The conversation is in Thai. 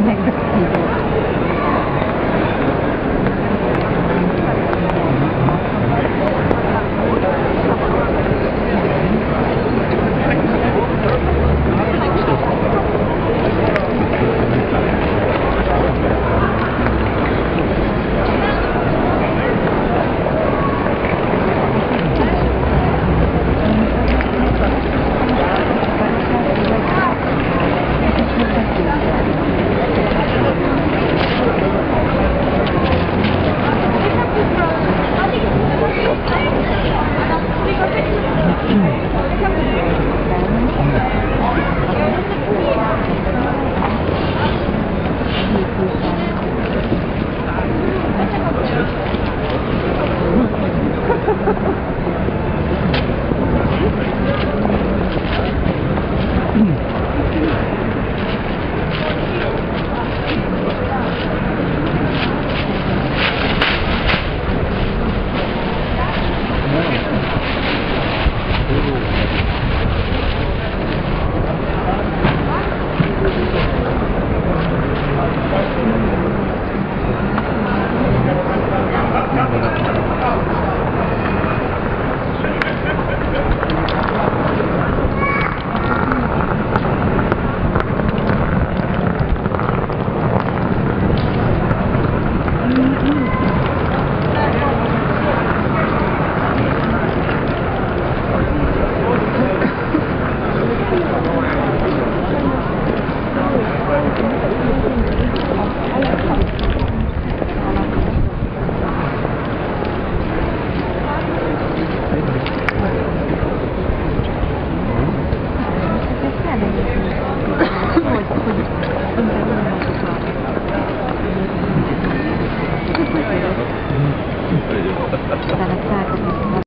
Thank you. สารศาสตร์